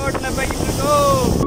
ரோட்ல போய்கிட்டு இருக்கோம்